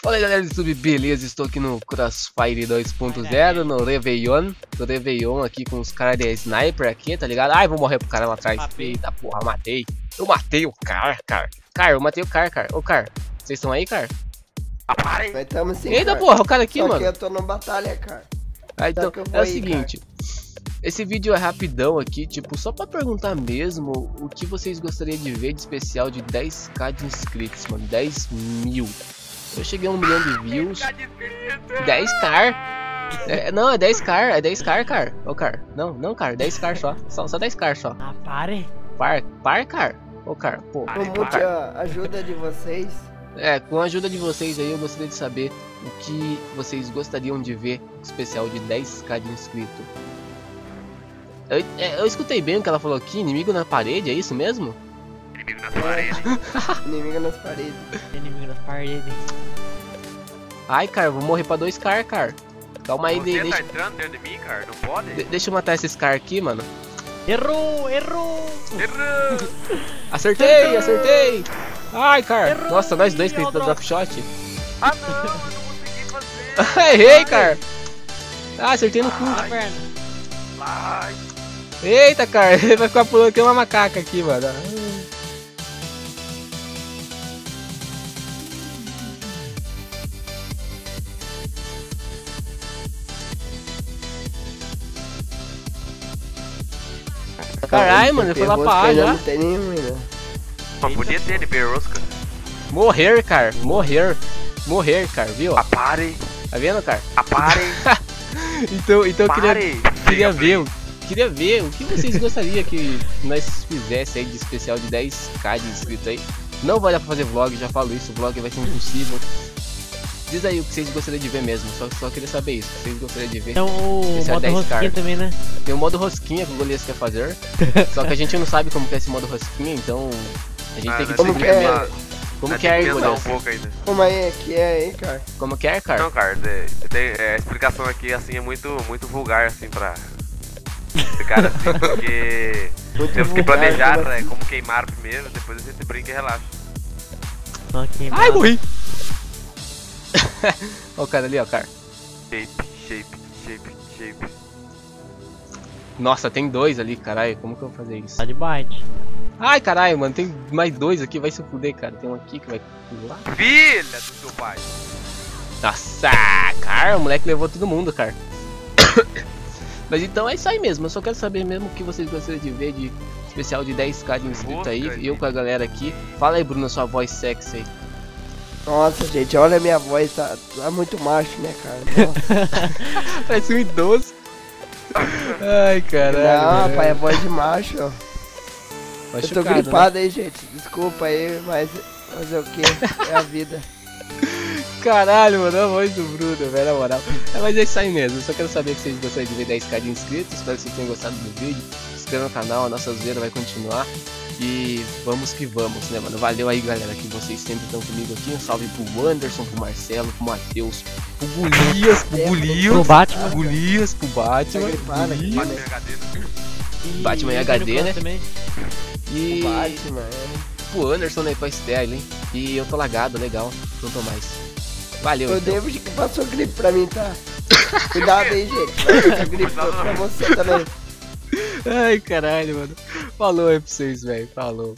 Fala aí galera do YouTube, beleza? Estou aqui no Crossfire 2.0, no Réveillon, no Réveillon aqui com os caras de sniper aqui, tá ligado? Ai, vou morrer pro cara lá atrás. Eita porra, matei. Eu matei o cara, cara. Cara, eu matei o cara, cara. Ô, cara, vocês estão aí, cara? Ah, para aí. Nós tamo sim, Eita cara. porra, o cara aqui, Só mano. que eu tô numa batalha, cara. Ah, então, é o aí, seguinte. Esse vídeo é rapidão aqui, tipo, só pra perguntar mesmo o que vocês gostariam de ver de especial de 10k de inscritos, mano. 10 mil. Eu cheguei a um milhão de views. 10k? É, não, é 10k, é 10k, cara. Ô, cara. Não, não, cara, 10k só. Só, só 10k só. Ah, pare. Par, par, cara. Ô, cara, pô. Com muita ajuda de vocês, É, com a ajuda de vocês aí, eu gostaria de saber o que vocês gostariam de ver especial de 10k de inscrito. Eu, é, eu escutei bem o que ela falou aqui, inimigo na parede, é isso mesmo? Inimigo nas paredes. inimigo nas paredes. Inimigo nas paredes. Ai, cara, eu vou morrer pra 2k, cara. Calma aí, de- Você tá deixa, entrando dentro de mim, cara? Não pode? de- deixa eu matar esses caras aqui, mano. Errou, errou. Errou. Acertei, acertei! Ai, cara. Errou, Nossa, nós dois que a gente dá Drop. shot. Ah, não, eu não consegui fazer. Errei, cara. Ah, acertei no cu. Eita, cara, ele vai ficar pulando que uma macaca aqui, mano. Caralho, mano, ele foi lá pra A já. Não tem nenhum ainda. Mas podia ter NB Rosca. Morrer, cara, morrer. Morrer, cara, viu? Ah, pare. Tá vendo, cara? Ah, pare. Então, então eu queria, queria ver, queria ver o que vocês gostariam que nós fizesse aí de especial de 10k de inscritos aí. Não vai dar pra fazer vlog, já falo isso, o vlog vai ser impossível. Diz aí o que vocês gostariam de ver mesmo, só, só queria saber isso, o que vocês gostariam de ver. Então o Esse é modo 10 rosquinha card. também, né? Tem o modo rosquinha que o Golias quer fazer, só que a gente não sabe como que é esse modo rosquinha, então a gente Ah, tem que descobrir que é? primeiro. Como que é pensar um Golias? pouco ainda. Como é que é aí, cara? Como que é, cara? Não, cara, de- é, a explicação aqui assim é muito, muito vulgar assim pra explicar assim, porque Muito temos que planejar como né, como queimar primeiro, depois a gente brinca e relaxa. Ai, morri! Ó o cara ali, ó, cara. Shape, shape, shape, shape. Nossa, tem dois ali, caralho, como que eu vou fazer isso? Tá de bite. Ai, caralho, mano, tem mais dois aqui, vai se fuder, cara. Tem um aqui que vai pular. Filha do seu pai! Nossa, cara, o moleque levou todo mundo, cara. Mas então é isso aí mesmo, eu só quero saber mesmo o que vocês gostariam de ver de especial de 10k de inscrito aí, eu com a galera aqui. Fala aí, Bruno, sua voz sexy aí. Nossa, gente, olha a minha voz, tá, tá muito macho, né, cara? Parece um idoso. Ai, caralho. Não, pai, é voz de macho, ó. Eu tô né? gripado aí, gente. Desculpa aí, mas fazer o que? É a vida. Caralho, mano, a voz do Bruno, velho, na moral. É, mas é isso aí mesmo, eu só quero saber que vocês gostariam de ver 10k de inscritos. Espero que vocês tenham gostado do vídeo. Se inscreva no canal, a nossa zoeira vai continuar. E vamos que vamos, né, mano? Valeu aí, galera, que vocês sempre estão comigo aqui. Um salve pro Anderson, pro Marcelo, pro Matheus, pro Golias, pro Golias, Pro Batman. pro Golias, pro Batman. Bate né? Batman em HD, né? Também. e O Batman, é. pro Anderson, né, pra hein? E eu tô lagado, legal, não tô mais. Valeu, O então. David que passou gripe pra mim, tá? Cuidado aí, gente. Passar gripe pra você também. Ai, caralho, mano. Falou aí pra vocês, velho. Falou.